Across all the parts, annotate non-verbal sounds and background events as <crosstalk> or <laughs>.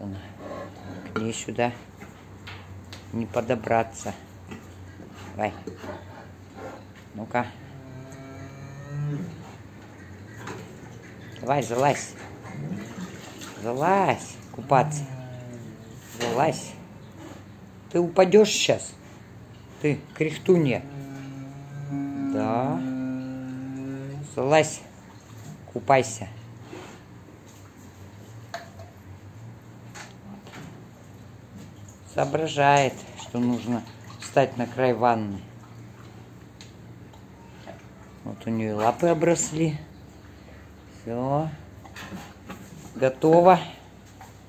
она. К ней сюда не подобраться. Давай. Ну-ка. Давай, залазь. Залазь купаться. Залазь. Ты упадешь сейчас. Ты кряхтунья. Да. Залазь. Купайся. Соображает, что нужно встать на край ванны. Вот у нее лапы обросли. Все. Готово.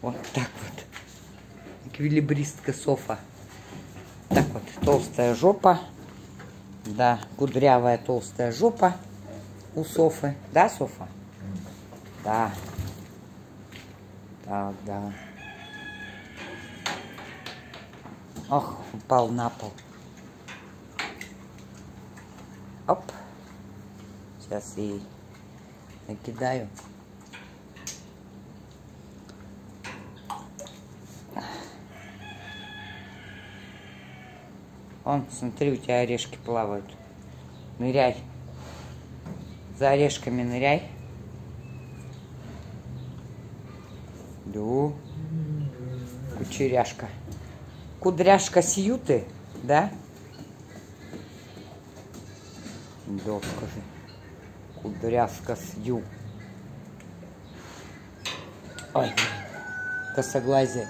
Вот так вот. Эквилибристка Софа. Так вот, толстая жопа. Да, кудрявая толстая жопа у Софы. Да, Софа? Да. Так, да. Ох, упал на пол. Оп. Сейчас и накидаю. Вон, смотри, у тебя орешки плавают. Ныряй. За орешками ныряй. Ду. Кучеряшка. Кудряшка сию ты, да? Да, скажи. Кудряшка сью. Ой, косоглазие.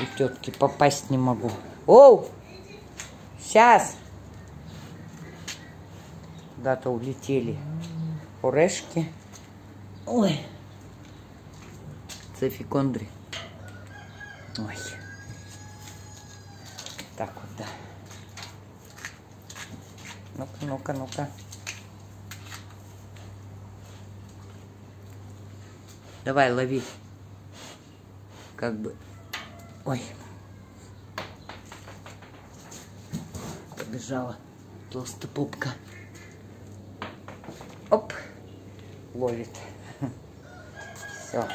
У тетки попасть не могу. Оу! Сейчас. Куда-то улетели орешки. Ой. Цефикондри. Ой. Так вот, да. Ну-ка, ну-ка, ну-ка. Давай, лови. Как бы. Ой. Побежала толстопупка. Оп. Ловит. <laughs> Все.